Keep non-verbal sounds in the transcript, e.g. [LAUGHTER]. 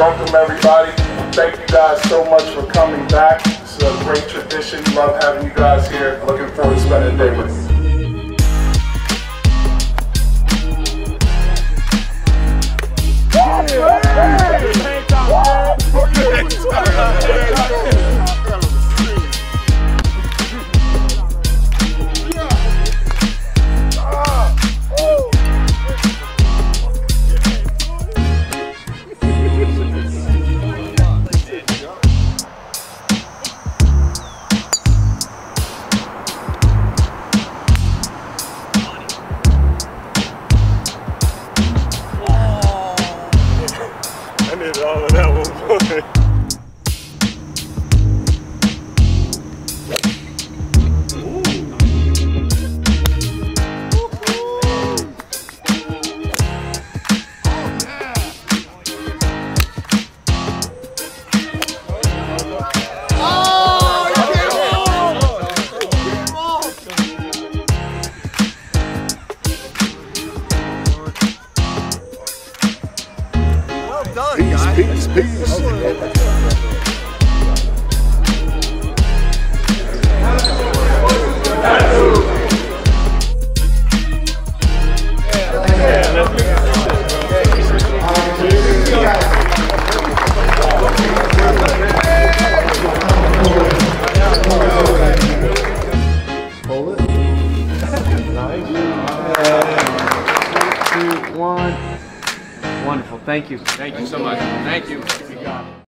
everybody. Thank you guys so much for coming back. It's a great tradition. Love having you guys here. Looking forward to spending the day with you. Peace, peace, peace. Pull it. [LAUGHS] Nice. Uh, two, one. Wonderful. Thank you. Thank you so much. Thank you.